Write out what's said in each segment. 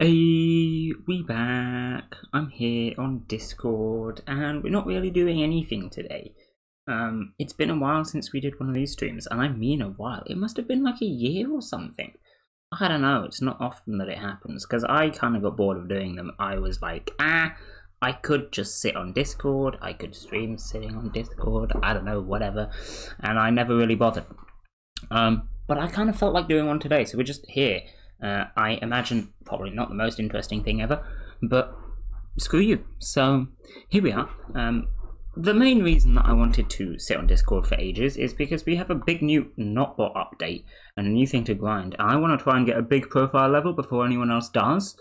Hey, we back. I'm here on Discord, and we're not really doing anything today. Um, it's been a while since we did one of these streams, and I mean a while. It must have been like a year or something. I don't know. It's not often that it happens because I kind of got bored of doing them. I was like, ah, I could just sit on Discord. I could stream sitting on Discord. I don't know, whatever. And I never really bothered. Um, but I kind of felt like doing one today, so we're just here. Uh, I imagine probably not the most interesting thing ever, but screw you. So here we are. Um, the main reason that I wanted to sit on Discord for ages is because we have a big new Knot Bot update and a new thing to grind. I want to try and get a big profile level before anyone else does.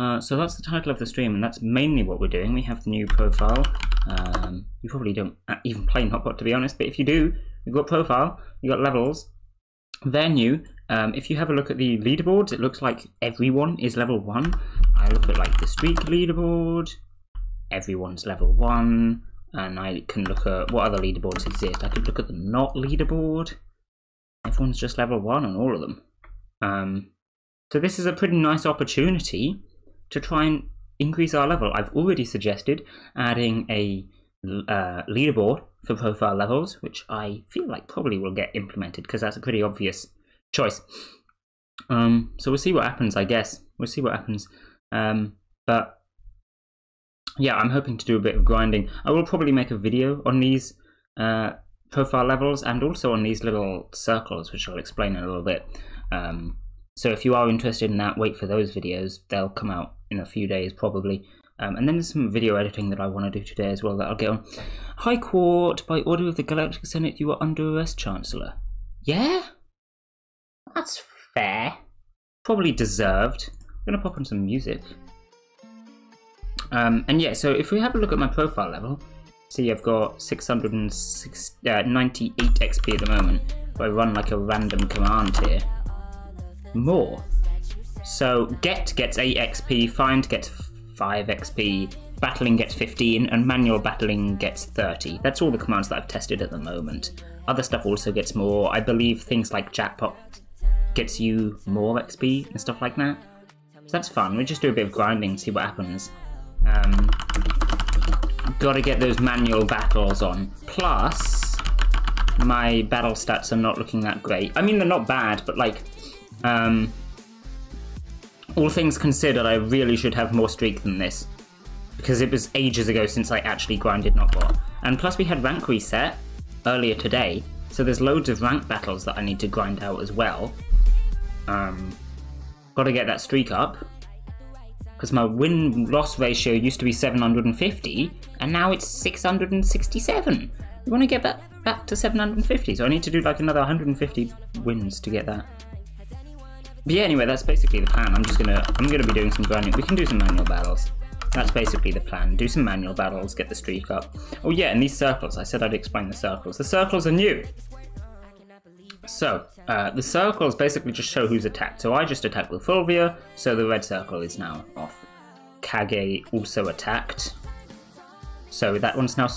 Uh, so that's the title of the stream, and that's mainly what we're doing. We have the new profile. Um, you probably don't even play Knot Bot to be honest, but if you do, you've got profile, you've got levels. They're new. Um, if you have a look at the leaderboards, it looks like everyone is level 1. I look at like the streak leaderboard, everyone's level 1, and I can look at what other leaderboards exist. I could look at the knot leaderboard. Everyone's just level 1 on all of them. Um, so this is a pretty nice opportunity to try and increase our level. I've already suggested adding a uh, leaderboard for profile levels, which I feel like probably will get implemented because that's a pretty obvious choice. Um, so we'll see what happens, I guess. We'll see what happens. Um, but yeah, I'm hoping to do a bit of grinding. I will probably make a video on these uh, profile levels and also on these little circles, which I'll explain in a little bit. Um, so if you are interested in that, wait for those videos. They'll come out in a few days probably. Um, and then there's some video editing that I want to do today as well that I'll get on. High Court, by order of the Galactic Senate, you are under arrest, Chancellor. Yeah? That's fair. Probably deserved. I'm to pop on some music. Um, and yeah, so if we have a look at my profile level, see I've got 698 uh, XP at the moment. If I run like a random command here, more. So get gets 8 XP, find gets 5 XP, battling gets 15, and manual battling gets 30. That's all the commands that I've tested at the moment. Other stuff also gets more. I believe things like jackpot gets you more XP and stuff like that. So that's fun. We just do a bit of grinding, see what happens. Um, gotta get those manual battles on. Plus, my battle stats are not looking that great. I mean, they're not bad, but like, um, all things considered, I really should have more streak than this. Because it was ages ago since I actually grinded Knot Bot. And plus we had rank reset earlier today, so there's loads of rank battles that I need to grind out as well. Um, gotta get that streak up. Because my win-loss ratio used to be 750, and now it's 667. We want to get back, back to 750, so I need to do like another 150 wins to get that. But yeah, anyway, that's basically the plan. I'm just gonna, I'm gonna be doing some grinding. We can do some manual battles. That's basically the plan. Do some manual battles, get the streak up. Oh yeah, and these circles, I said I'd explain the circles. The circles are new. So, uh, the circles basically just show who's attacked. So I just attacked with Fulvia, so the red circle is now off. Kage also attacked. So that one's now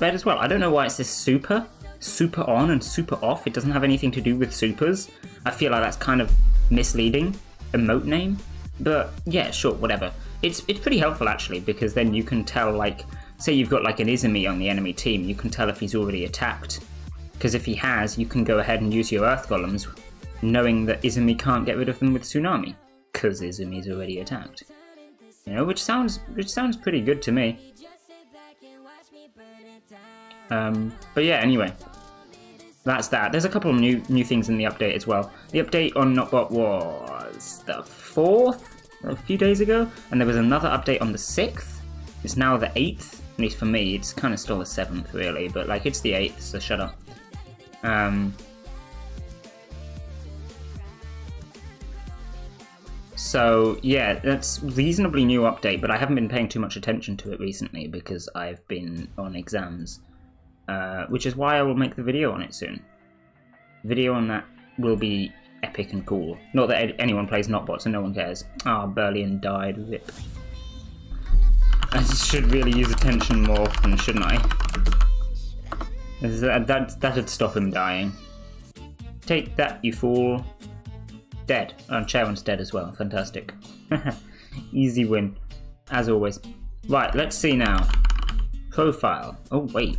red as well. I don't know why it says super. Super on and super off. It doesn't have anything to do with supers. I feel like that's kind of misleading emote name. But yeah, sure, whatever. It's it's pretty helpful actually because then you can tell like say you've got like an Izumi on the enemy team, you can tell if he's already attacked because if he has, you can go ahead and use your Earth Golems, knowing that Izumi can't get rid of them with Tsunami, because Izumi's already attacked. You know, which sounds which sounds pretty good to me. Um, but yeah, anyway, that's that. There's a couple of new new things in the update as well. The update on Knot Bot was the fourth, a few days ago, and there was another update on the sixth. It's now the eighth. At least for me, it's kind of still the seventh, really, but like it's the eighth, so shut up. Um, so yeah, that's reasonably new update, but I haven't been paying too much attention to it recently because I've been on exams, uh, which is why I will make the video on it soon. Video on that will be epic and cool. Not that anyone plays Knot Bot, and no one cares. Ah, oh, Berlian died. Rip. I should really use attention more often, shouldn't I? That, that, that'd stop him dying. Take that, you fool. Dead. Oh, and Sharon's dead as well. Fantastic. Easy win, as always. Right, let's see now. Profile. Oh, wait.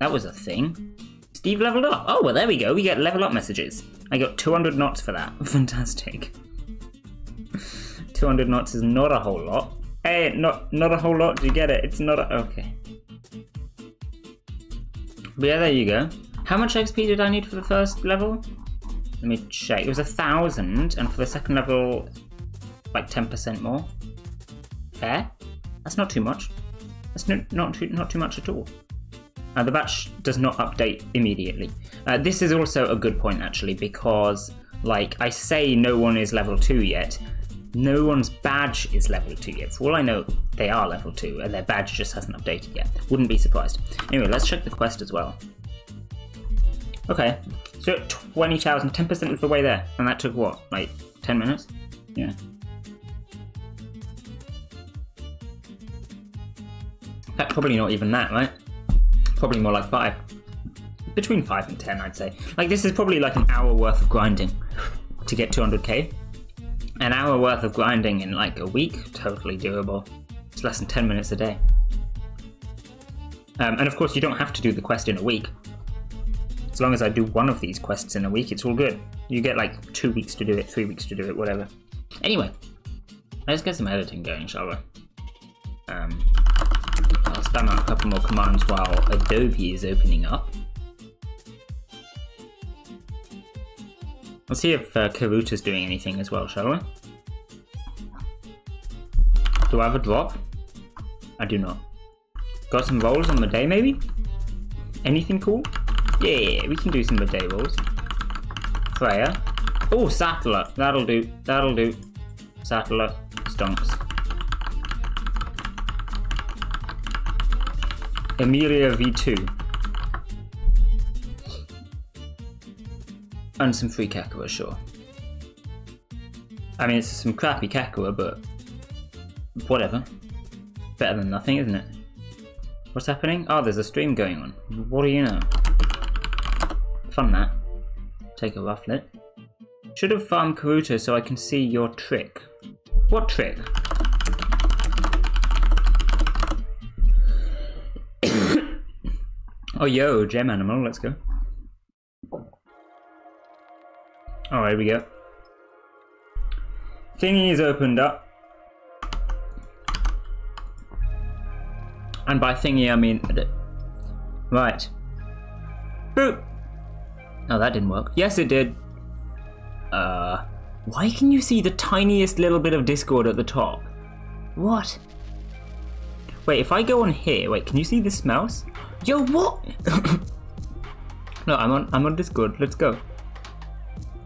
That was a thing. Steve leveled up. Oh, well, there we go. We get level up messages. I got 200 knots for that. Fantastic. 200 knots is not a whole lot. Hey, not not a whole lot. Do you get it? It's not a... Okay. But yeah, there you go. How much XP did I need for the first level? Let me check. It was a thousand, and for the second level, like 10% more. Fair. That's not too much. That's not, not, too, not too much at all. Uh, the batch does not update immediately. Uh, this is also a good point actually because like I say no one is level 2 yet, no one's badge is level 2 yet. For all I know, they are level 2 and their badge just hasn't updated yet. Wouldn't be surprised. Anyway, let's check the quest as well. Okay, so 20,000, 10% of the way there. And that took what, like 10 minutes? Yeah. That's probably not even that, right? Probably more like 5. Between 5 and 10, I'd say. Like, this is probably like an hour worth of grinding to get 200k. An hour worth of grinding in like a week, totally doable. It's less than 10 minutes a day. Um, and of course, you don't have to do the quest in a week. As long as I do one of these quests in a week, it's all good. You get like two weeks to do it, three weeks to do it, whatever. Anyway, let's get some editing going, shall we? Um, I'll spam out a couple more commands while Adobe is opening up. Let's see if uh, Karuta's doing anything as well, shall we? Do I have a drop? I do not. Got some rolls on the day, maybe? Anything cool? Yeah, we can do some day rolls. Freya. Oh, Sattler. That'll do. That'll do. Sattler. Stonks. Emilia V2. And some free kakera, sure. I mean, it's some crappy kakera, but whatever. Better than nothing, isn't it? What's happening? Oh, there's a stream going on. What do you know? Fun that. Take a rufflet. Should have farmed Karuta so I can see your trick. What trick? oh yo, gem animal, let's go. Oh, here we go. Thingy is opened up. And by thingy, I mean... Right. Boop! Oh, that didn't work. Yes, it did. Uh... Why can you see the tiniest little bit of Discord at the top? What? Wait, if I go on here, wait, can you see this mouse? Yo, what? no, I'm on I'm on Discord. Let's go.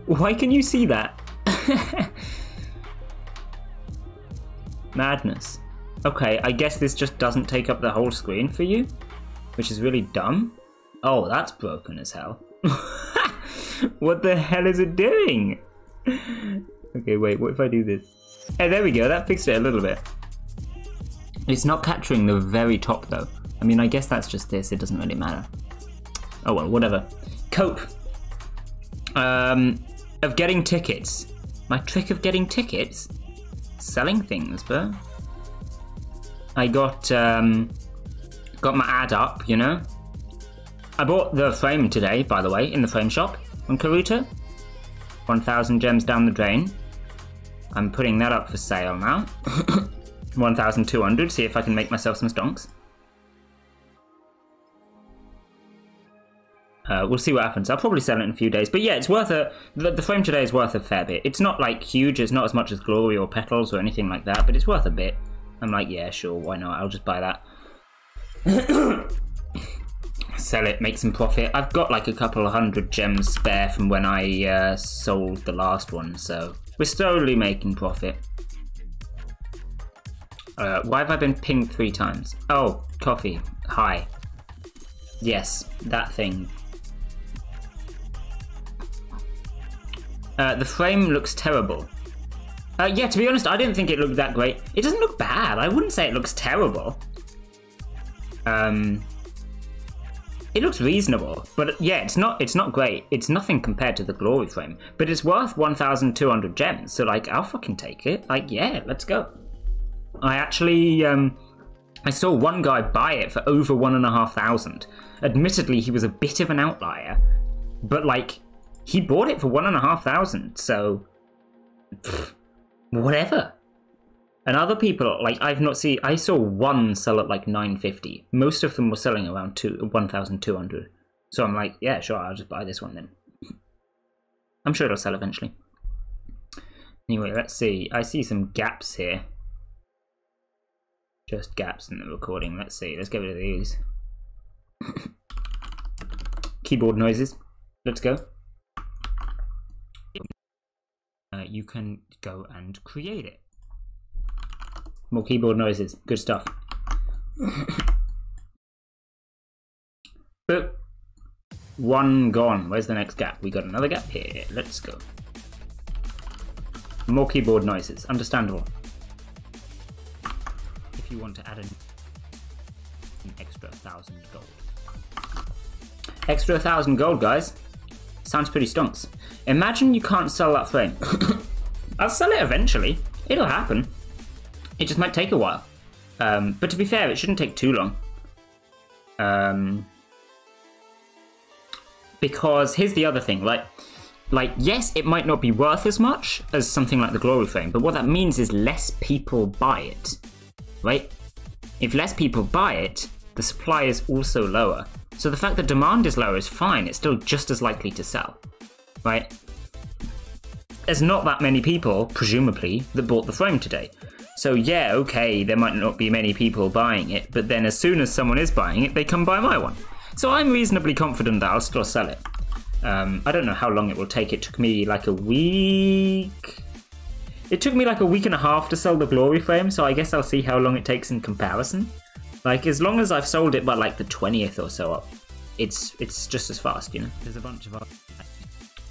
Why can you see that? Madness. Okay, I guess this just doesn't take up the whole screen for you, which is really dumb. Oh, that's broken as hell. what the hell is it doing? okay, wait, what if I do this? Hey, there we go, that fixed it a little bit. It's not capturing the very top though. I mean, I guess that's just this, it doesn't really matter. Oh well, whatever. Cope. Um, of getting tickets. My trick of getting tickets? Selling things, but I got um, got my ad up, you know. I bought the frame today, by the way, in the frame shop on Karuta. 1,000 gems down the drain. I'm putting that up for sale now. 1,200, see if I can make myself some stonks. Uh, we'll see what happens. I'll probably sell it in a few days. But yeah, it's worth a. The, the, frame today is worth a fair bit. It's not like huge. It's not as much as Glory or Petals or anything like that. But it's worth a bit. I'm like, yeah, sure, why not? I'll just buy that. Sell it, make some profit. I've got like a couple of hundred gems spare from when I uh, sold the last one, so we're slowly making profit. Uh, why have I been pinged three times? Oh, coffee. Hi. Yes, that thing. Uh, the frame looks terrible. Uh, yeah, to be honest, I didn't think it looked that great. It doesn't look bad. I wouldn't say it looks terrible. Um, it looks reasonable, but yeah, it's not. It's not great. It's nothing compared to the glory frame, but it's worth 1,200 gems. So like, I'll fucking take it. Like, yeah, let's go. I actually um, I saw one guy buy it for over one and a half thousand. Admittedly, he was a bit of an outlier, but like he bought it for one and a half thousand. So pff, whatever. And other people, like I've not seen, I saw one sell at like nine fifty. Most of them were selling around two one thousand two hundred. So I'm like, yeah, sure, I'll just buy this one then. I'm sure it'll sell eventually. Anyway, let's see. I see some gaps here. Just gaps in the recording. Let's see. Let's get rid of these. Keyboard noises. Let's go. Uh, you can go and create it. More keyboard noises. Good stuff. but one gone. Where's the next gap? We got another gap here. Let's go. More keyboard noises. Understandable. If you want to add an, an extra thousand gold. Extra thousand gold, guys. Sounds pretty stonks. Imagine you can't sell that frame. I'll sell it eventually. It'll happen. It just might take a while. Um, but to be fair, it shouldn't take too long. Um, because here's the other thing, like, like yes, it might not be worth as much as something like the Glory Frame, but what that means is less people buy it, right? If less people buy it, the supply is also lower. So the fact that demand is lower is fine, it's still just as likely to sell, right? There's not that many people, presumably, that bought the frame today. So yeah, okay, there might not be many people buying it, but then as soon as someone is buying it, they come buy my one. So I'm reasonably confident that I'll still sell it. Um, I don't know how long it will take. It took me like a week. It took me like a week and a half to sell the glory frame, so I guess I'll see how long it takes in comparison. Like as long as I've sold it by like the twentieth or so, up, it's it's just as fast, you know. There's a bunch of.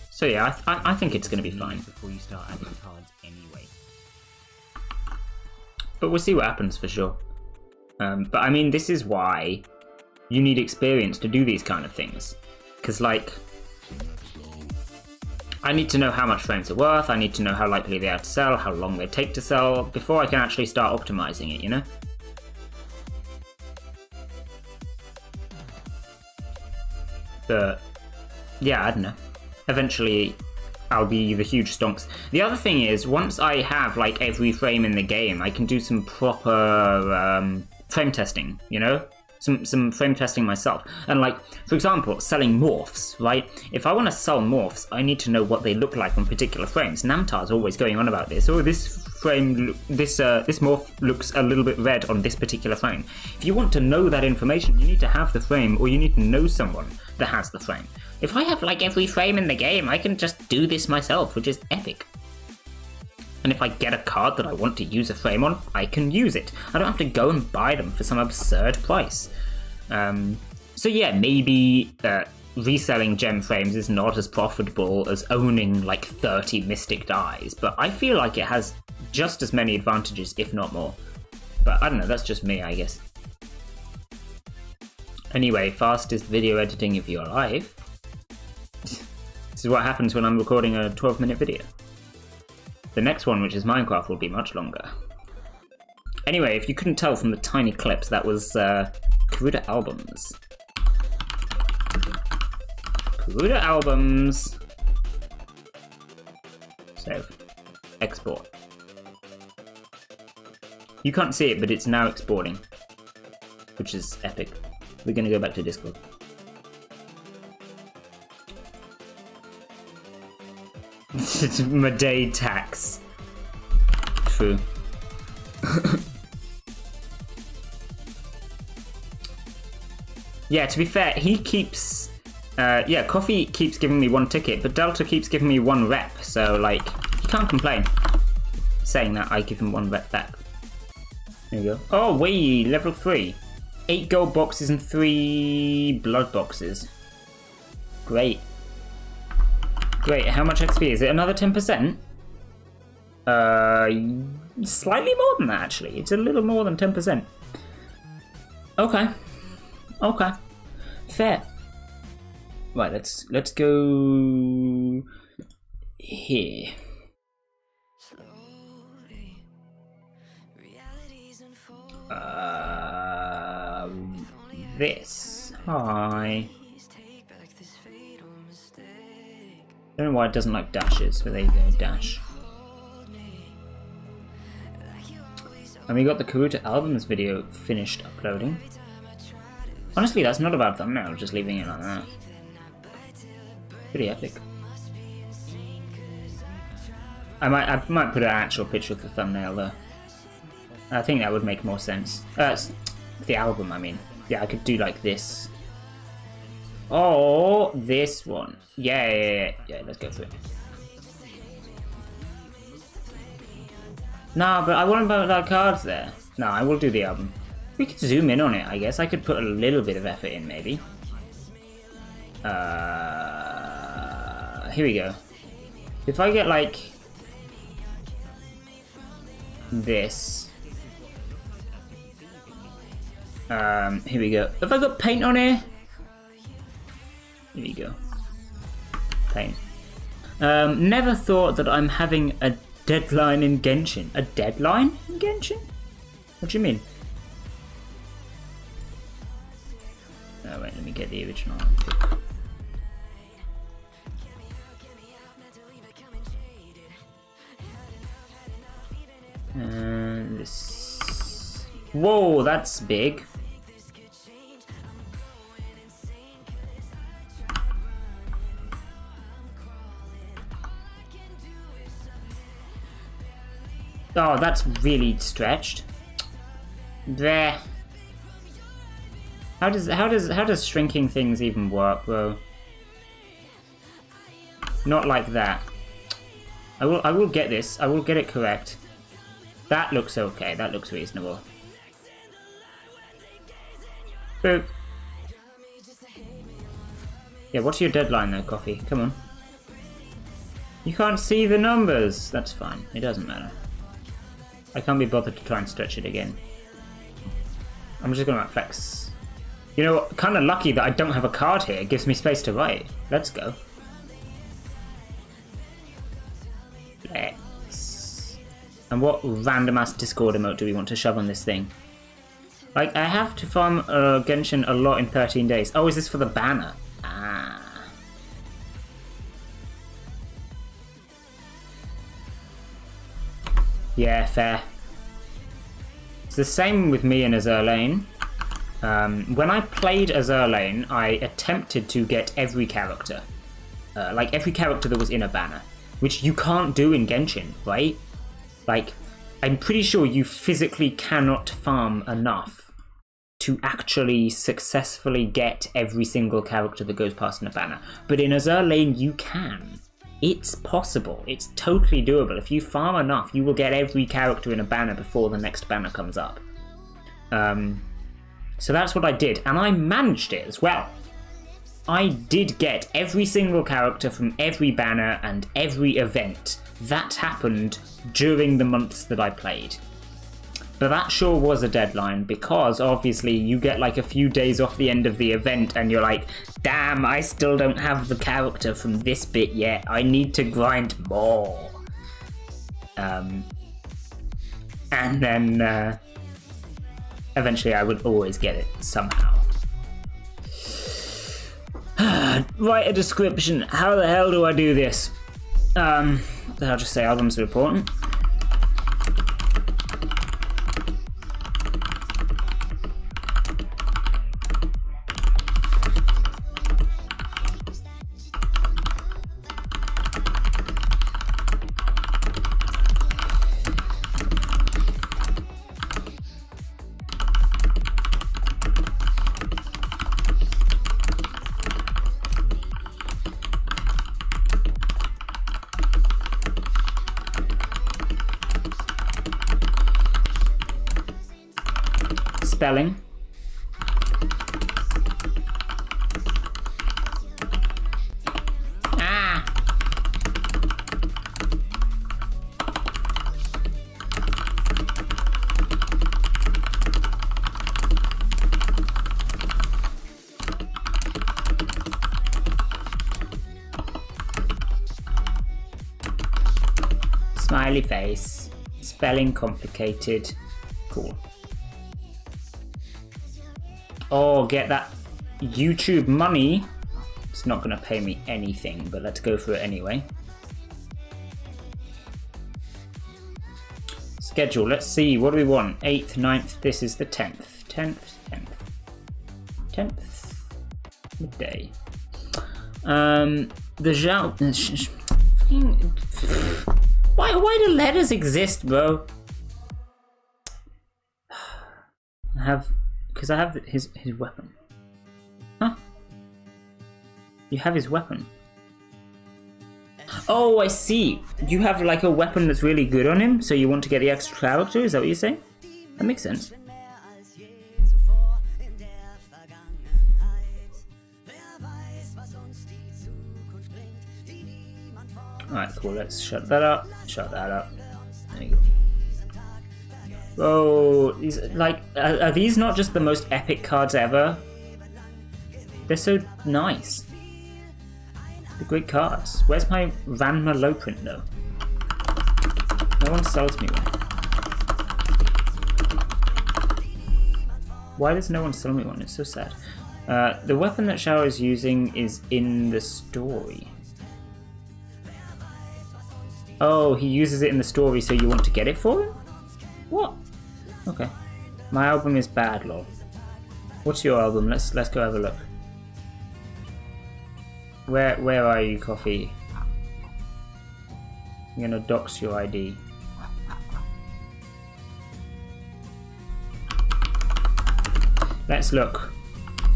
So yeah, I, th I, I think it's going to be fine. Before you start adding cards anyway. But we'll see what happens for sure. Um, but I mean, this is why you need experience to do these kind of things. Because, like, I need to know how much frames are worth, I need to know how likely they are to sell, how long they take to sell, before I can actually start optimizing it, you know? But, yeah, I don't know. Eventually, I'll be the huge stonks. The other thing is, once I have, like, every frame in the game, I can do some proper um, frame testing, you know? some some frame testing myself. And like, for example, selling morphs, right? If I want to sell morphs, I need to know what they look like on particular frames. Namtar's always going on about this. Oh, this frame, this uh, this morph looks a little bit red on this particular frame. If you want to know that information, you need to have the frame, or you need to know someone that has the frame. If I have like every frame in the game, I can just do this myself, which is epic. And if I get a card that I want to use a frame on, I can use it. I don't have to go and buy them for some absurd price. Um, so yeah, maybe uh, reselling gem frames is not as profitable as owning like 30 Mystic Dyes, but I feel like it has just as many advantages, if not more. But I don't know, that's just me, I guess. Anyway, fastest video editing if you're live. this is what happens when I'm recording a 12 minute video. The next one, which is Minecraft, will be much longer. Anyway, if you couldn't tell from the tiny clips, that was uh, Karuta Albums. Karuta Albums. Save. Export. You can't see it, but it's now exporting. Which is epic. We're gonna go back to Discord. My day tax. True. yeah, to be fair, he keeps. Uh, yeah, Coffee keeps giving me one ticket, but Delta keeps giving me one rep, so, like, you can't complain. Saying that, I give him one rep back. There we go. Oh, wait, level 3. 8 gold boxes and 3 blood boxes. Great. Great, how much XP? Is it another 10%? Uh, slightly more than that, actually. It's a little more than 10%. Okay. Okay. Fair. Right, let's let's go here. Uh, this. Hi. don't know why it doesn't like dashes, but there you go, dash. And we got the Karuta albums video finished uploading. Honestly, that's not a bad thumbnail, just leaving it like that. Pretty epic. I might I might put an actual picture of the thumbnail though. I think that would make more sense. Uh, the album, I mean. Yeah, I could do like this. Oh, this one. Yeah, yeah, yeah, yeah. Let's go through it. Nah, but I want to put that cards there. No, I will do the album. We could zoom in on it, I guess. I could put a little bit of effort in, maybe. Uh, here we go. If I get, like, this. Um, here we go. Have I got paint on here? Here we go. Paint. Um, never thought that I'm having a deadline in Genshin. A deadline in Genshin? What do you mean? Oh wait, let me get the original. Whoa, that's big. Oh, that's really stretched. There. How does how does how does shrinking things even work, bro? Not like that. I will I will get this. I will get it correct. That looks okay. That looks reasonable. Boop. Yeah, what's your deadline though, Coffee? Come on. You can't see the numbers. That's fine. It doesn't matter. I can't be bothered to try and stretch it again. I'm just gonna flex. You know, kind of lucky that I don't have a card here. It gives me space to write. Let's go. Flex. And what random ass Discord emote do we want to shove on this thing? Like, I have to farm uh, Genshin a lot in 13 days. Oh, is this for the banner? Ah. Yeah, fair. It's the same with me and Azur Lane. Um, when I played Azur Lane, I attempted to get every character. Uh, like every character that was in a banner. Which you can't do in Genshin, right? Like, I'm pretty sure you physically cannot farm enough to actually successfully get every single character that goes past in a banner. But in Azur Lane, you can. It's possible. It's totally doable. If you farm enough, you will get every character in a banner before the next banner comes up. Um, so that's what I did, and I managed it as well. I did get every single character from every banner and every event. That happened during the months that I played. But that sure was a deadline because obviously you get like a few days off the end of the event and you're like, damn, I still don't have the character from this bit yet. I need to grind more. Um, and then uh, eventually I would always get it somehow. Write a description. How the hell do I do this? Um, I'll just say albums are important. Smiley face. Spelling complicated. Cool. Oh, get that YouTube money. It's not to pay me anything, but let's go for it anyway. Schedule, let's see, what do we want? 8th, 9th, this is the 10th. 10th, 10th. 10th, midday. Um, the Xiao... Why, do letters exist, bro? I have... Because I have his, his weapon. Huh? You have his weapon. Oh, I see. You have like a weapon that's really good on him, so you want to get the extra character? Is that what you're saying? That makes sense. Cool. Let's shut that up. Shut that up. There you go. Oh, these like are, are these not just the most epic cards ever? They're so nice. The great cards. Where's my Ranma low print though? No one sells me one. Why does no one sell me one? It's so sad. Uh, the weapon that Xiao is using is in the story. Oh, he uses it in the story, so you want to get it for him? What? Okay. My album is bad, lol. What's your album? Let's let's go have a look. Where where are you, Coffee? I'm gonna dox your ID. Let's look.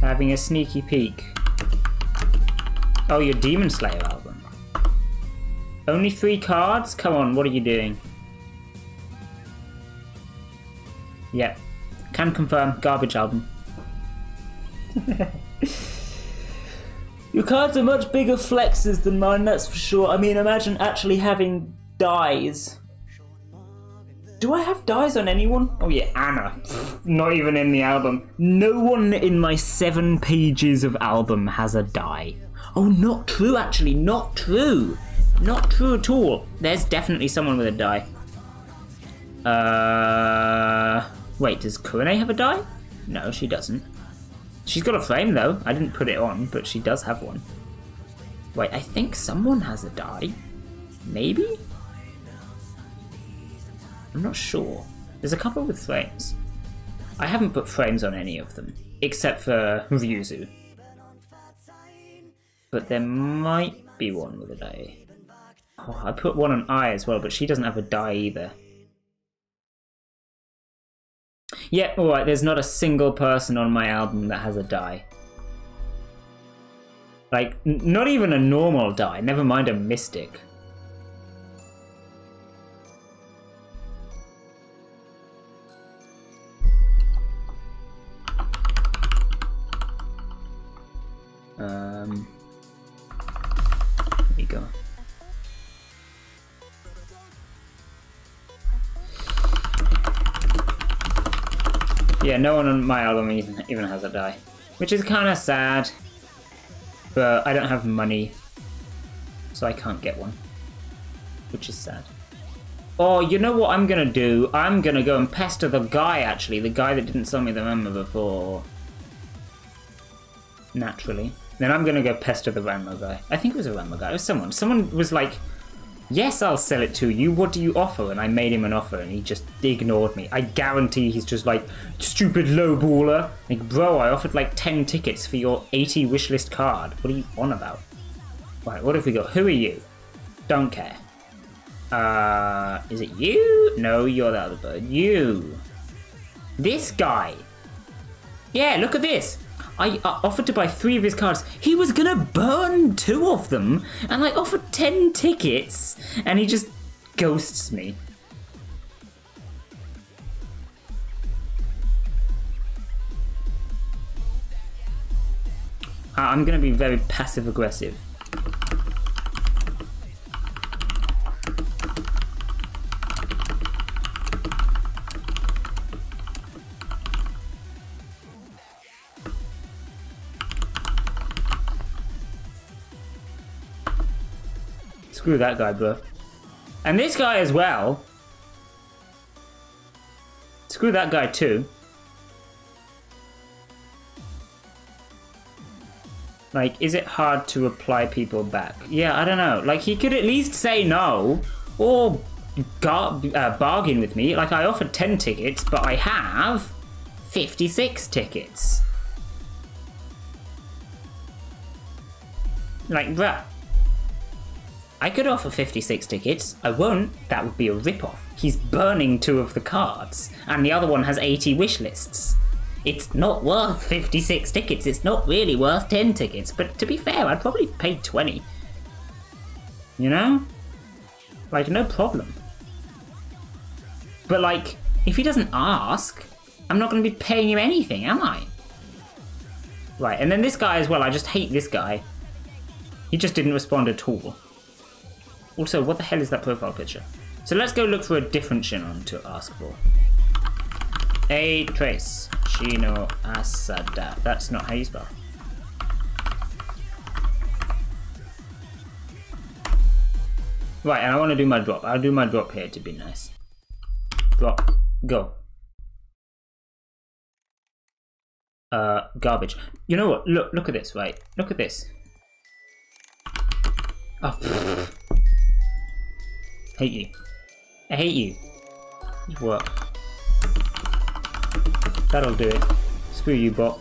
Having a sneaky peek. Oh, your Demon Slayer album. Only three cards? Come on, what are you doing? Yep. Can confirm, garbage album. Your cards are much bigger flexes than mine, that's for sure. I mean, imagine actually having dyes. Do I have dyes on anyone? Oh yeah, Anna. Not even in the album. No one in my seven pages of album has a dye. Oh, not true, actually. Not true. Not true at all. There's definitely someone with a dye. Uh, wait, does Kurene have a dye? No, she doesn't. She's got a frame though. I didn't put it on, but she does have one. Wait, I think someone has a dye. Maybe? I'm not sure. There's a couple with frames. I haven't put frames on any of them, except for Ryuzu. But there might be one with a dye. Oh, I put one on I as well, but she doesn't have a dye either. Yeah, alright, there's not a single person on my album that has a dye. Like, not even a normal dye, never mind a mystic. Um, there you go. Yeah, no one on my album even, even has a dye. Which is kind of sad. But I don't have money. So I can't get one. Which is sad. Oh, you know what I'm gonna do? I'm gonna go and pester the guy, actually. The guy that didn't sell me the Ranma before. Naturally. Then I'm gonna go pester the Ranma guy. I think it was a Ranma guy. It was someone. Someone was like, Yes, I'll sell it to you. What do you offer? And I made him an offer and he just ignored me. I guarantee he's just like, stupid lowballer. Like, bro, I offered like 10 tickets for your 80 wishlist card. What are you on about? Right, what have we got? Who are you? Don't care. Uh, is it you? No, you're the other bird. You. This guy. Yeah, look at this. I offered to buy three of his cards. He was gonna burn two of them, and I offered ten tickets, and he just ghosts me. I'm gonna be very passive aggressive. Screw that guy, bro. And this guy as well. Screw that guy too. Like, is it hard to reply people back? Yeah, I don't know. Like, he could at least say no or gar- uh, bargain with me. Like, I offered 10 tickets, but I have 56 tickets. Like, bruh. I could offer 56 tickets. I won't. That would be a rip-off. He's burning two of the cards, and the other one has 80 wish lists. It's not worth 56 tickets. It's not really worth 10 tickets. But to be fair, I'd probably pay 20. You know? Like, no problem. But, like, if he doesn't ask, I'm not going to be paying him anything, am I? Right, and then this guy as well. I just hate this guy. He just didn't respond at all. Also, what the hell is that profile picture? So let's go look for a different Shinon to ask for. A trace. Shino Asada. That's not how you spell. Right, and I want to do my drop. I'll do my drop here to be nice. Drop. Go. Uh, garbage. You know what? Look, look at this, right? Look at this. Oh. Hate you. I hate you. Work. That'll do it. Screw you, bot.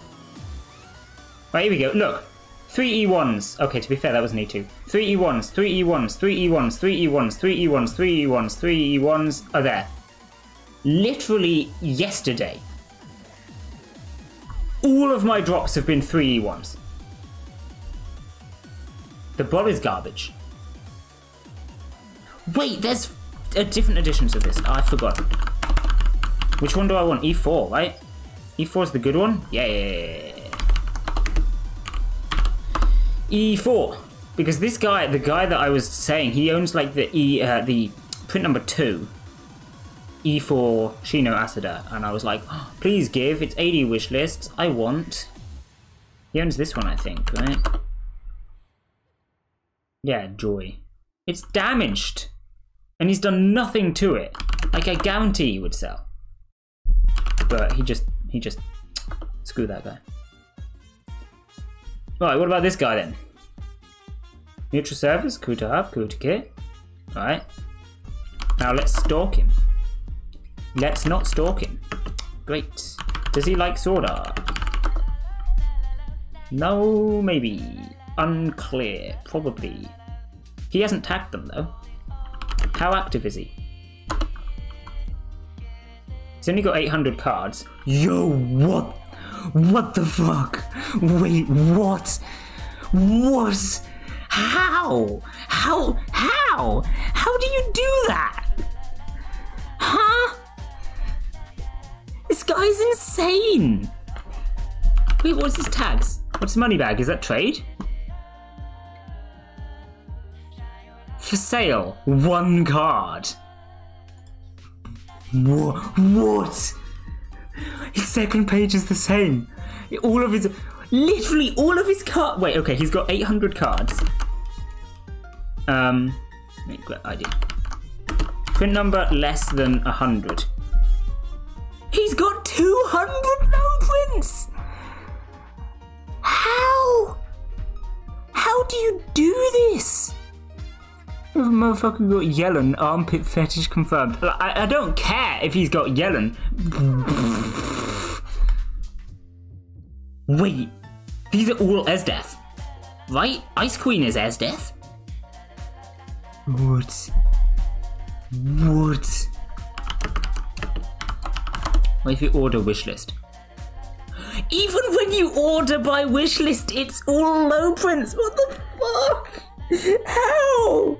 Right, here we go. Look. Three E1s. Okay, to be fair, that was an E2. Three E1s, three E1s, three E1s, three E1s, three E1s, three E1s, three E1s are there. Literally yesterday. All of my drops have been three E1s. The bot is garbage. Wait, there's different editions of this. Oh, I forgot. Which one do I want? E4, right? E4 is the good one? Yeah. E4. Because this guy, the guy that I was saying, he owns like the E, uh, the print number two. E4 Shino Asada. And I was like, oh, please give, it's 80 wish lists, I want. He owns this one, I think, right? Yeah, Joy. It's damaged. And he's done nothing to it. Like I guarantee he would sell. But he just, he just, screw that guy. Right, what about this guy then? Neutral service, cool to have, cool to. Alright. Now let's stalk him. Let's not stalk him. Great. Does he like sword art? No, maybe. Unclear. Probably. He hasn't tagged them though. How active is he? He's only got 800 cards. Yo, what? What the fuck? Wait, what? What? How? How? How? How do you do that? Huh? This guy's insane. Wait, what's his tags? What's money bag? Is that trade? For sale, one card. What? What? His second page is the same. All of his, literally all of his cards. Wait, okay, he's got 800 cards. Um, idea. Print number less than 100. He's got 200 no prints. How? How do you do this? The motherfucker got Yellen armpit fetish confirmed. I, I don't care if he's got Yellen. Wait, these are all Esdeath, right? Ice Queen is Esdeath. What? What? What if you order wishlist? Even when you order by wishlist, it's all low prints. What the fuck? How?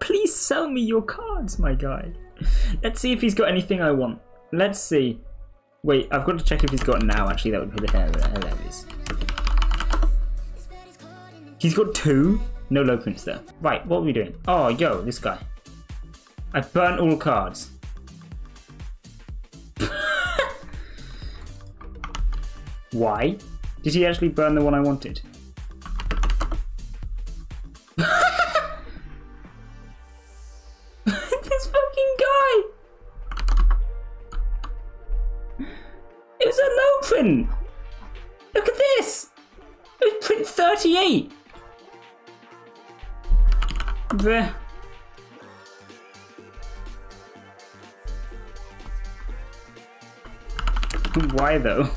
Please sell me your cards, my guy. Let's see if he's got anything I want. Let's see. Wait, I've got to check if he's got now. Actually, that would be hilarious. He's got two. No low prints there. Right, what are we doing? Oh, yo, this guy. I burnt all cards. Why? Did he actually burn the one I wanted? Why though?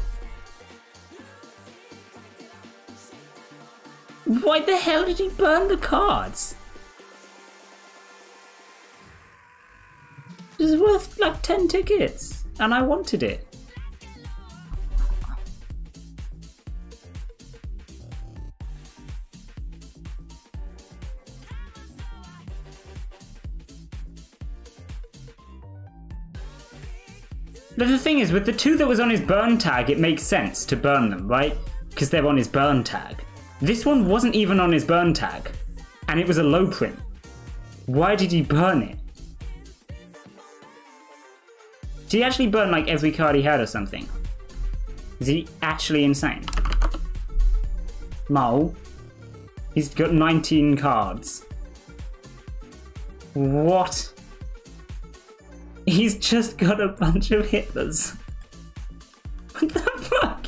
Why the hell did he burn the cards? It was worth like 10 tickets, and I wanted it. But the thing is, with the two that was on his burn tag, it makes sense to burn them, right? Because they're on his burn tag. This one wasn't even on his burn tag, and it was a low print. Why did he burn it? Did he actually burn like every card he had or something? Is he actually insane? Mo, he's got 19 cards. What? He's just got a bunch of Hitlers. What the fuck?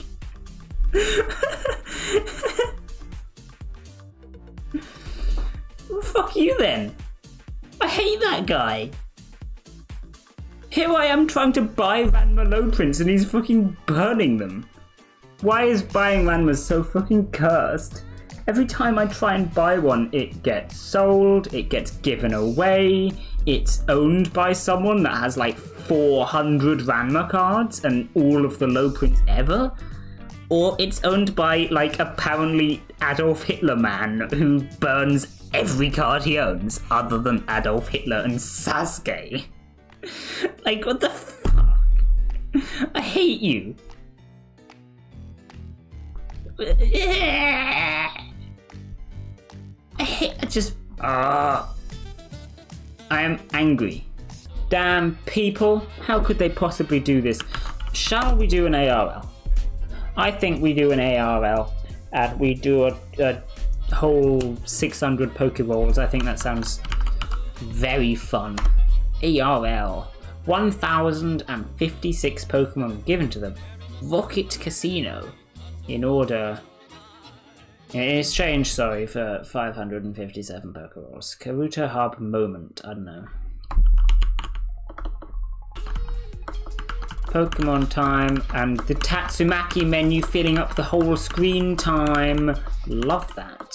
fuck you then. I hate that guy. Here I am trying to buy Ranma low prints and he's fucking burning them. Why is buying Ranmas so fucking cursed? Every time I try and buy one, it gets sold, it gets given away, it's owned by someone that has like 400 Ranma cards and all of the low prints ever. Or it's owned by like apparently Adolf Hitler man who burns every card he owns other than Adolf Hitler and Sasuke. like, what the fuck? I hate you. I hate. I just. Ah. I am angry. Damn people, how could they possibly do this? Shall we do an ARL? I think we do an ARL and we do a, a whole 600 Pokerolls. I think that sounds very fun. ARL. 1056 Pokemon given to them. Rocket Casino. In order. In exchange, sorry, for 557 Pokerolls. Karuta Hub Moment. I don't know. Pokemon time and the Tatsumaki menu filling up the whole screen time. Love that.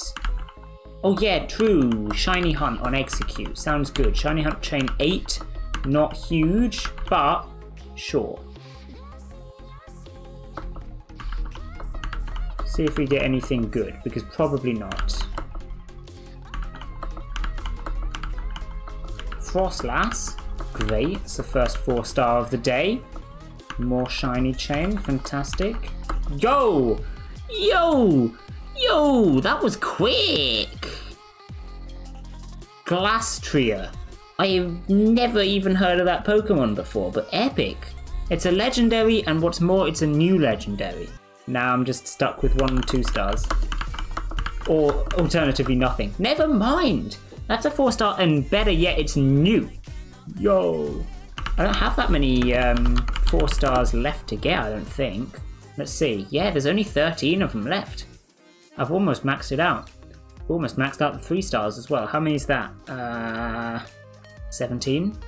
Oh yeah, true. Shiny Hunt on Execute. Sounds good. Shiny Hunt chain 8. Not huge, but sure. See if we get anything good, because probably not. Froslass. Great. It's the first four star of the day. More shiny chain. Fantastic. Yo! Yo! Yo! That was quick! Glastrier. I've never even heard of that Pokemon before, but epic. It's a legendary, and what's more, it's a new legendary. Now I'm just stuck with one and two stars. Or alternatively, nothing. Never mind! That's a four star, and better yet, it's new. Yo! I don't have that many um, four stars left to get, I don't think. Let's see. Yeah, there's only 13 of them left. I've almost maxed it out. Almost maxed out the three stars as well. How many is that? Uh, 17?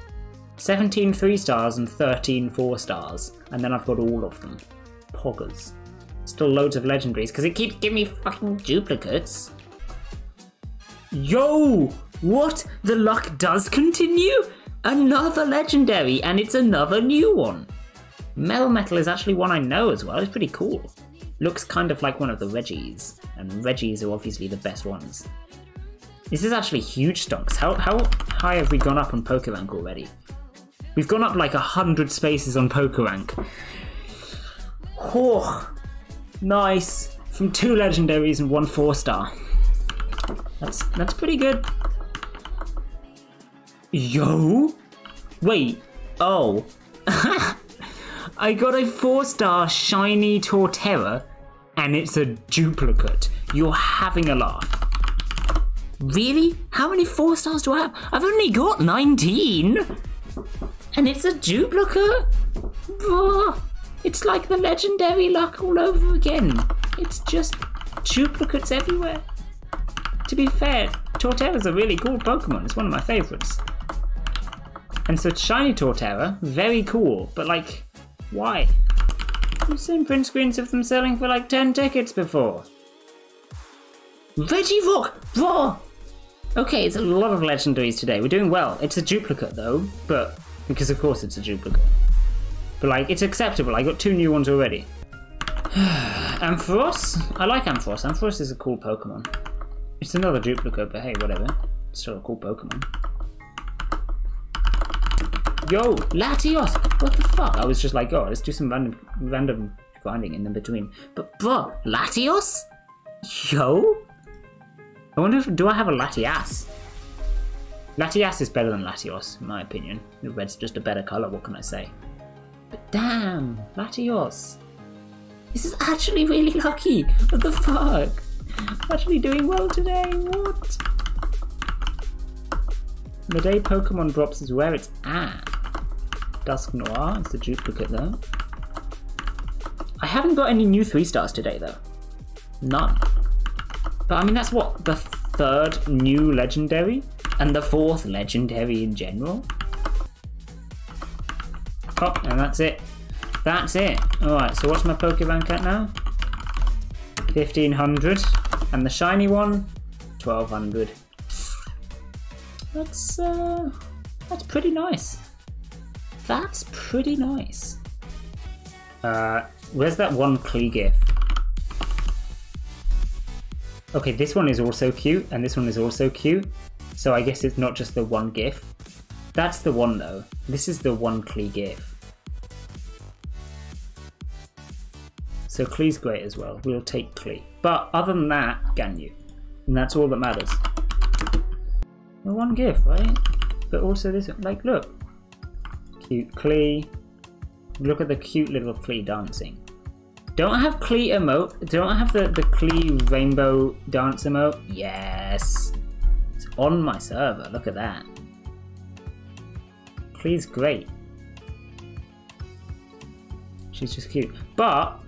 17 three stars and 13 four stars. And then I've got all of them. Poggers. Still loads of legendaries because it keeps giving me fucking duplicates. Yo! What? The luck does continue? Another legendary, and it's another new one. Melmetal is actually one I know as well. It's pretty cool. Looks kind of like one of the Regis, and Regis are obviously the best ones. This is actually huge stonks. How, how high have we gone up on PokeRank already? We've gone up like a hundred spaces on PokeRank. Oh, nice. From two legendaries and one four star. That's that's pretty good. Yo! Wait. Oh. I got a four star shiny Torterra and it's a duplicate. You're having a laugh. Really? How many four stars do I have? I've only got 19! And it's a duplicate? It's like the legendary luck all over again. It's just duplicates everywhere. To be fair, Torterra's a really cool Pokemon. It's one of my favourites. And so shiny Torterra, very cool, but like, why? I've seen print screens of them selling for like 10 tickets before. Regirock! Raw! Okay, it's a lot of legendaries today. We're doing well. It's a duplicate though, but because of course it's a duplicate. But like, it's acceptable. I got two new ones already. Ampharos? I like Ampharos. Ampharos is a cool Pokemon. It's another duplicate, but hey, whatever. It's still a cool Pokemon. Yo, Latios! What the fuck? I was just like, oh, let's do some random random grinding in the between. But bro, Latios? Yo? I wonder if do I have a Latias? Latias is better than Latios, in my opinion. The red's just a better colour, what can I say? But damn, Latios. This is actually really lucky. What the fuck? I'm actually doing well today. What? The day Pokemon drops is where it's at. Dusknoir, it's the duplicate though. I haven't got any new 3 stars today though. None. But I mean, that's what, the third new legendary? And the fourth legendary in general? Oh, and that's it. That's it. Alright, so what's my Pokebank at now? 1500. And the shiny one? 1200. That's, uh, that's pretty nice. That's pretty nice. Uh, where's that one Kleegif? Okay, this one is also cute, and this one is also cute. So I guess it's not just the one GIF. That's the one though. This is the one Kleegif. So Klee's great as well. We'll take Klee. But other than that, Ganyu. And that's all that matters. The one GIF, right? But also this. Like, look. Cute Klee. Look at the cute little Klee dancing. Don't I have Klee emote? Don't I have the, the Klee rainbow dance emote? Yes. It's on my server. Look at that. Klee's great. She's just cute. But,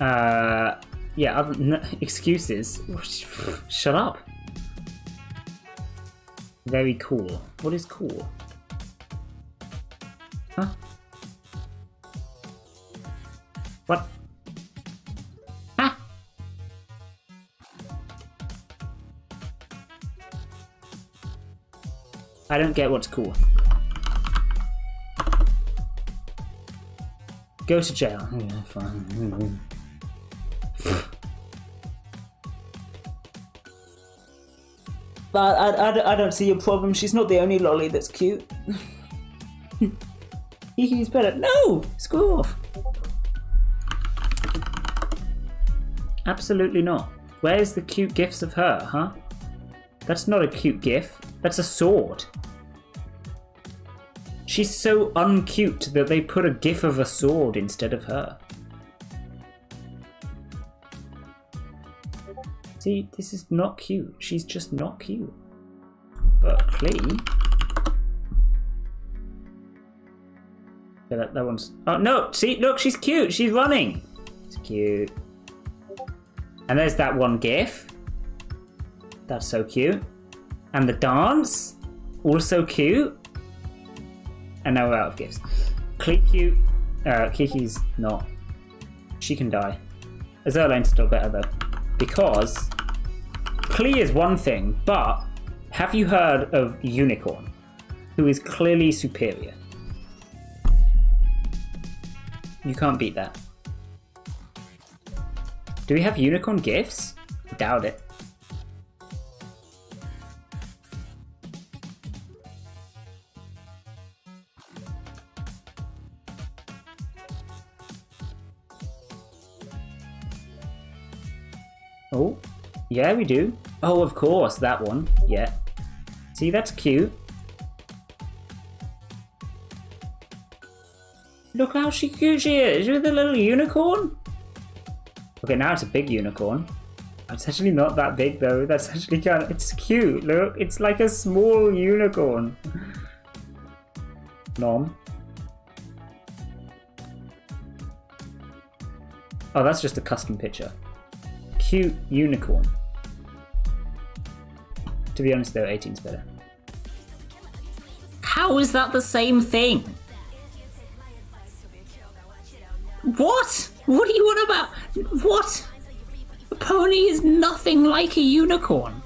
uh, yeah, other, excuses. Shut up. Very cool. What is cool? Huh? What? Ah! I don't get what's cool. Go to jail. Yeah, fine. But I, I, I don't see a problem. She's not the only lolly that's cute. He's better. No! Screw off. Absolutely not. Where's the cute gifs of her, huh? That's not a cute gif. That's a sword. She's so uncute that they put a gif of a sword instead of her. See, this is not cute. She's just not cute. But Klee... Yeah, that, that one's... Oh, no! See, look, she's cute! She's running! It's cute. And there's that one gif. That's so cute. And the dance, also cute. And now we're out of gifs. Klee cute. Uh, Kiki's not. She can die. Azur Lane's still better though. Because Klee is one thing, but have you heard of Unicorn? Who is clearly superior. You can't beat that. Do we have unicorn gifts? Doubt it. Oh, yeah, we do. Oh, of course, that one. Yeah. See, that's cute. Look how she cute she is with the little unicorn. Okay, now it's a big unicorn. It's actually not that big though. That's actually kind of, it's cute. Look, it's like a small unicorn. Nom. Oh, that's just a custom picture. Cute unicorn. To be honest, though, 18's better. How is that the same thing? What? What do you want about? What? A pony is nothing like a unicorn.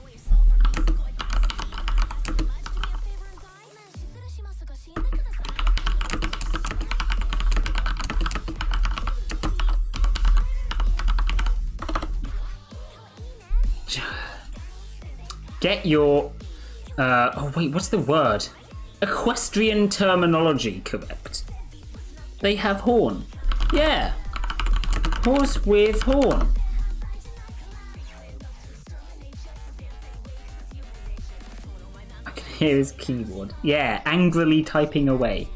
Get your. Uh, oh, wait, what's the word? Equestrian terminology correct. They have horn. Yeah. Horse with horn. I can hear his keyboard. Yeah, angrily typing away.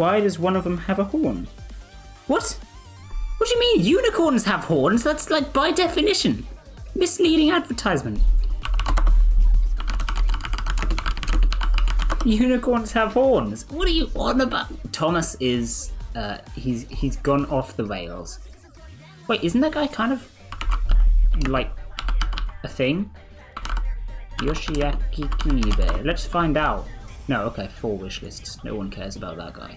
Why does one of them have a horn? What? What do you mean unicorns have horns? That's like by definition. Misleading advertisement. Unicorns have horns. What are you on about? Thomas is uh he's he's gone off the rails. Wait, isn't that guy kind of like a thing? Yoshiaki Kibe. Let's find out. No, okay, four wish lists. No one cares about that guy.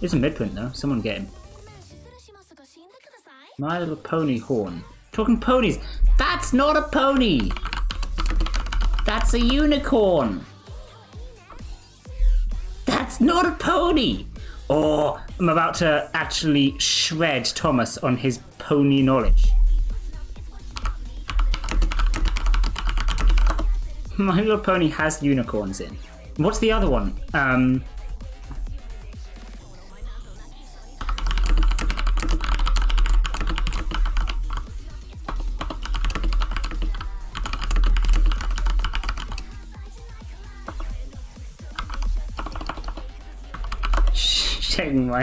It's a midprint though. Someone get him. My Little Pony horn. Talking ponies. That's not a pony. That's a unicorn. That's not a pony. Or I'm about to actually shred Thomas on his pony knowledge. My Little Pony has unicorns in. What's the other one? Um,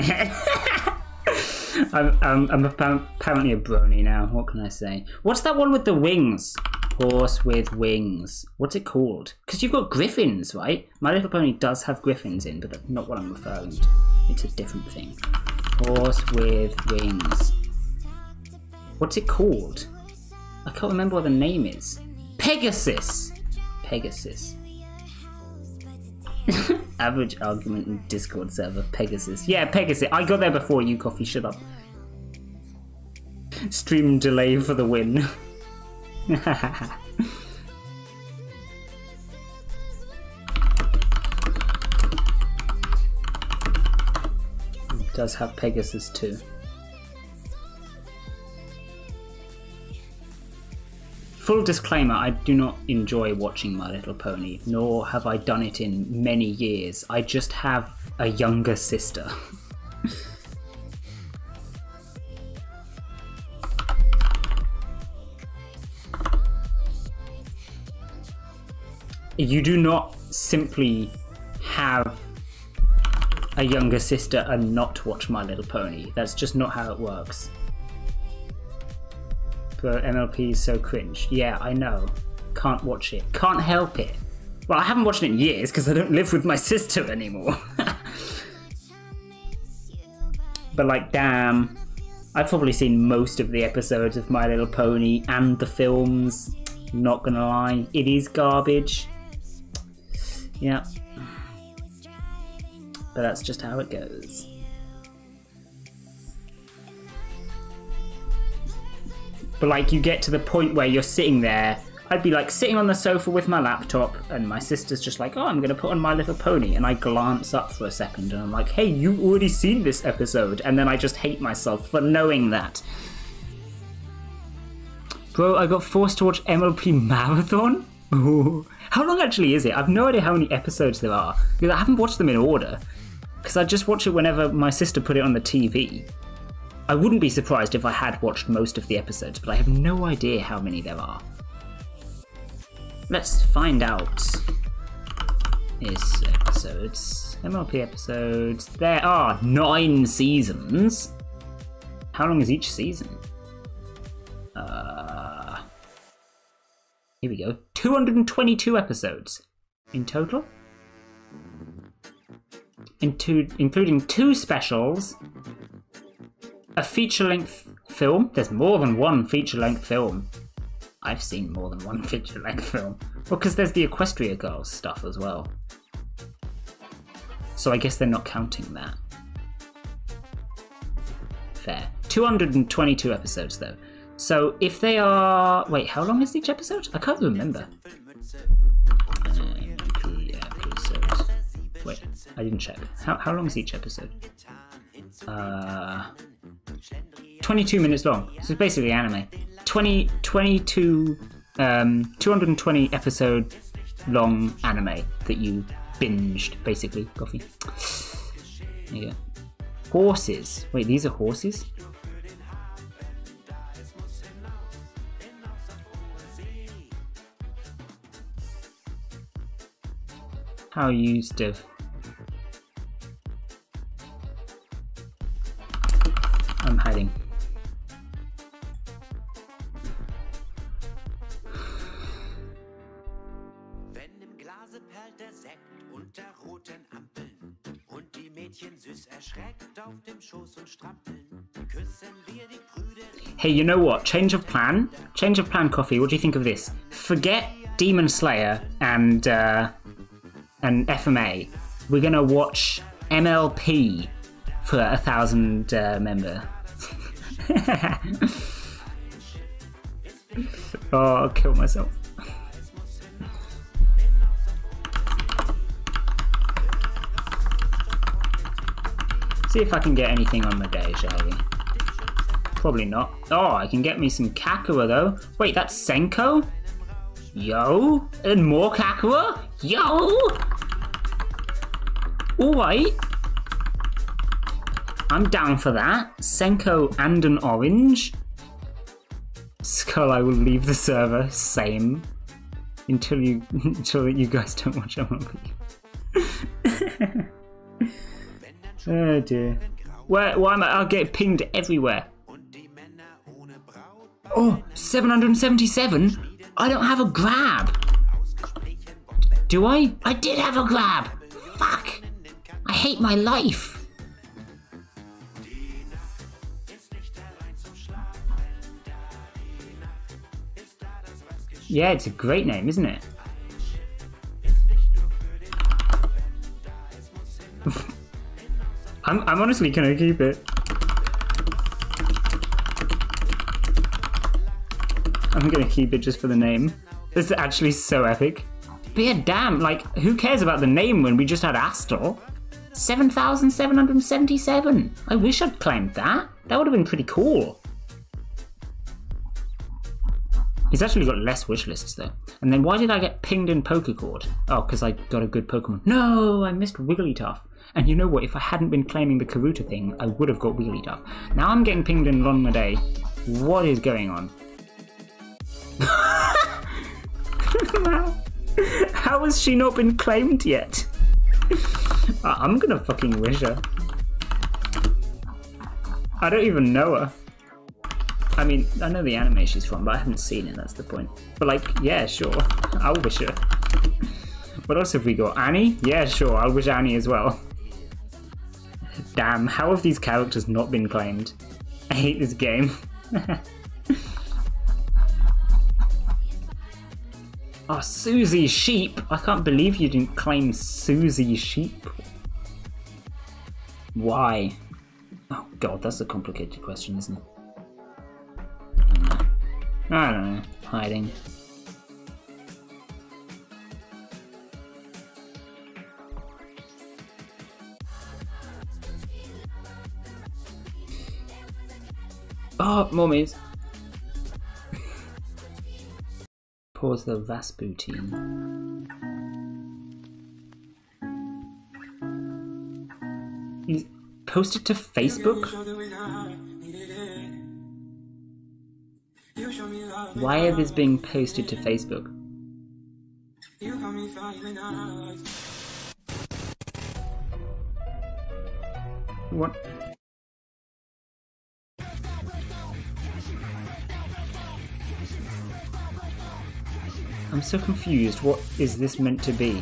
I'm, I'm, I'm apparently a brony now. What can I say? What's that one with the wings? Horse with wings. What's it called? Because you've got griffins, right? My Little Pony does have griffins in, but that's not what I'm referring to. It's a different thing. Horse with wings. What's it called? I can't remember what the name is. Pegasus! Pegasus. Average argument in Discord server. Pegasus. Yeah, Pegasus. I got there before you, Coffee. Shut up. Stream delay for the win. does have Pegasus too. Full disclaimer, I do not enjoy watching My Little Pony, nor have I done it in many years. I just have a younger sister. you do not simply have a younger sister and not watch My Little Pony. That's just not how it works. But MLP is so cringe. Yeah, I know. Can't watch it. Can't help it. Well, I haven't watched it in years because I don't live with my sister anymore. but like, damn. I've probably seen most of the episodes of My Little Pony and the films. Not gonna lie, it is garbage. Yeah. But that's just how it goes. But like you get to the point where you're sitting there, I'd be like sitting on the sofa with my laptop, and my sister's just like, "Oh, I'm gonna put on My Little Pony," and I glance up for a second, and I'm like, "Hey, you've already seen this episode," and then I just hate myself for knowing that. Bro, I got forced to watch MLP Marathon. How long actually is it? I've no idea how many episodes there are because I haven't watched them in order. Because I just watch it whenever my sister put it on the TV. I wouldn't be surprised if I had watched most of the episodes, but I have no idea how many there are. let's find out. Is episodes MLP episodes? There are nine seasons. How long is each season? Uh, here we go. 222 episodes in total. Into, including two specials, a feature length film. There's more than one feature length film. I've seen more than one feature length film. Well, because there's the Equestria Girls stuff as well. So I guess they're not counting that. Fair. 222 episodes though. So if they are. Wait, how long is each episode? I can't remember. Episodes. Wait, I didn't check. How, how long is each episode? Uh, 22 minutes long. So it's basically anime. 20, 22, um, 220 episode long anime that you binged, basically. Coffee. There you go. Horses. Wait, these are horses? How used of Hey, you know what? Change of plan. Change of plan, coffee. What do you think of this? Forget Demon Slayer and uh, and FMA. We're gonna watch MLP for a thousand uh, member. oh, I'll kill myself. See if I can get anything on my day, shall we? Probably not. Oh, I can get me some kakera though. Wait, that's Senko? Yo? And more kakera? Yo? Alright. I'm down for that. Senko and an orange. Skull, I will leave the server. Same. Until you until you guys don't watch MLP. oh dear. Where why am I I'll get pinged everywhere. Oh, 777? I don't have a grab. Do I? I did have a grab. Fuck. I hate my life. Yeah, it's a great name, isn't it? I'm, I'm honestly gonna keep it. I'm gonna keep it just for the name. This is actually so epic. But yeah, damn, like, who cares about the name when we just had Astor? 7,777. I wish I'd claimed that. That would have been pretty cool. He's actually got less wish lists though. And then why did I get pinged in Pokecord? Oh, because I got a good Pokemon. No, I missed Wigglytuff. And you know what? If I hadn't been claiming the Karuta thing, I would have got Wigglytuff. Now I'm getting pinged in Lonmaday. What is going on? How has she not been claimed yet? I- I'm gonna fucking wish her. I don't even know her. I mean, I know the anime she's from, but I haven't seen it, that's the point. But like, yeah, sure. I'll wish her. What else have we got? Annie? Yeah, sure, I'll wish Annie as well. Damn, how have these characters not been claimed? I hate this game. Ah, oh, Suzy Sheep! I can't believe you didn't claim Suzy Sheep. Why? Oh god, that's a complicated question, isn't it? I don't know. Hiding. Ah, oh, mummies. Pause the Rasputin. He's posted to Facebook? Why are this being posted to Facebook? What? I'm so confused. What is this meant to be?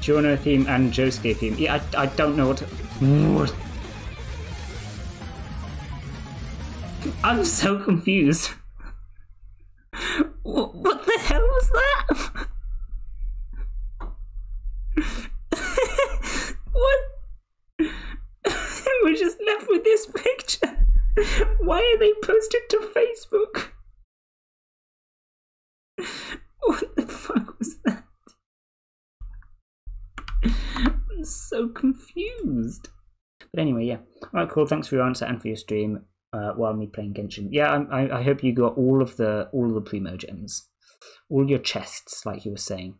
Giorno theme and Josuke theme. Yeah, I, I don't know what. To... What? I'm so confused. What, what the hell was that? what? We're just left with this picture. Why are they posted to Facebook? What the fuck was that? I'm so confused. But anyway, yeah. Alright, cool. Thanks for your answer and for your stream uh, while me playing Genshin. Yeah, I, I, I hope you got all of the all of the Primogems, all your chests, like you were saying.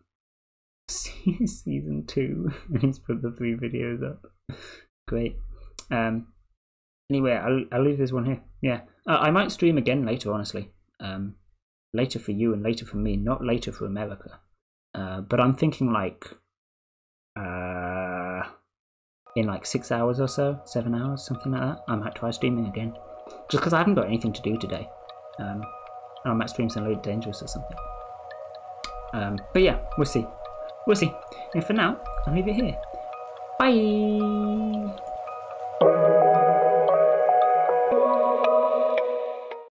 Season two, and he's put the three videos up. Great. Um. Anyway, I'll I'll leave this one here. Yeah, uh, I might stream again later. Honestly, um, later for you and later for me, not later for America. Uh, but I'm thinking like uh, in like six hours or so, seven hours, something like that. I might try streaming again, just because I haven't got anything to do today. Um, I might stream some Load Dangerous or something. Um, but yeah, we'll see. We'll see. And for now, I'll leave it here. Bye.